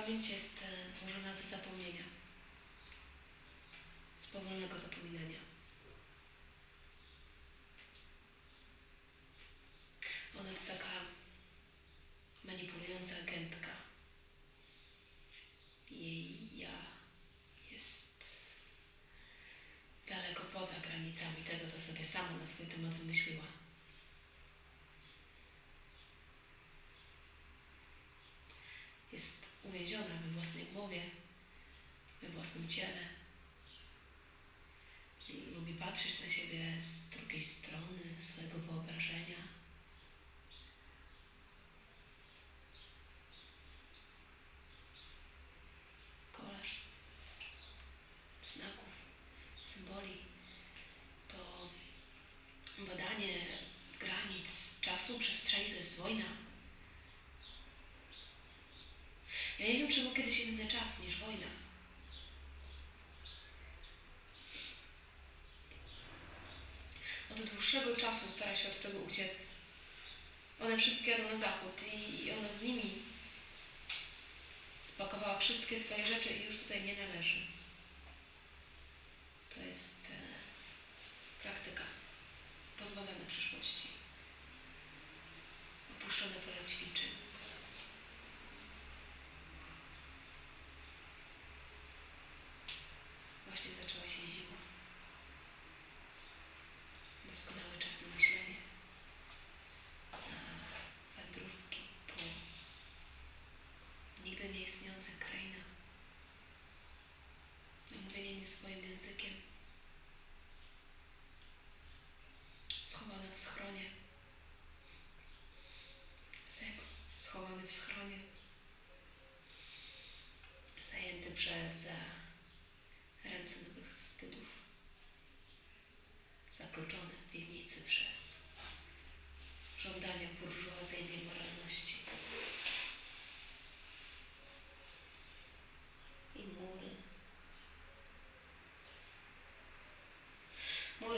Pamięć jest e, złożona ze zapomnienia, z powolnego zapominania. Ona to taka manipulująca agentka. Jej ja jest daleko poza granicami tego, co sobie sama na swój temat wymyśliła. Jest uwięziona we własnej głowie, we własnym ciele. Lubi patrzeć na siebie z drugiej strony swojego wyobrażenia. Kolaż znaków, symboli to badanie granic czasu, przestrzeni to jest wojna. Ja nie wiem, czy był kiedyś inny czas niż wojna. Od dłuższego czasu stara się od tego uciec. One wszystkie jadą na zachód i, ona z nimi spakowała wszystkie swoje rzeczy i już tutaj nie należy. To jest e, praktyka pozbawiona przyszłości. Opuszczone pole ćwiczeń. Nigdy nie istniejących krainach. Na mówienie nie swoim językiem. Schowana w schronie. Seks schowany w schronie. Zajęty przez e, ręce nowych wstydów. Zakluczony w piwnicy przez żądania burżuazyjnej moralności. I mury.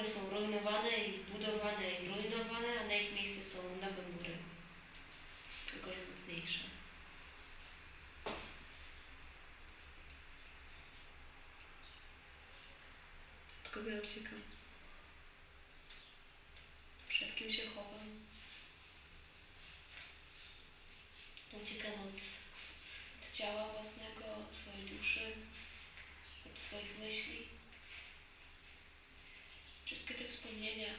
Są rujnowane i budowane i rujnowane, a na ich miejsce są nowe mury. Tylko, że mocniejsze. Od kogo ja uciekam? Przed kim się chowam? Uciekam od, od ciała własnego, od swojej duszy, od swoich myśli. Wspomnienia,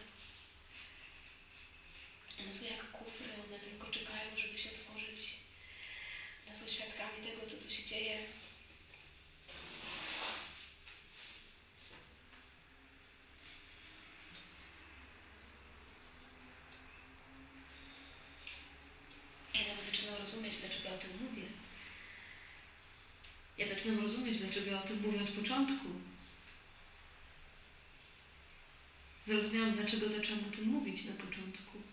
one są jak kufry, one tylko czekają, żeby się otworzyć. One są świadkami tego, co tu się dzieje. Ja zaczynam rozumieć, dlaczego ja o tym mówię. Ja zaczynam rozumieć, dlaczego ja o tym mówię od początku. Zrozumiałam, dlaczego zaczęłam o tym mówić na początku.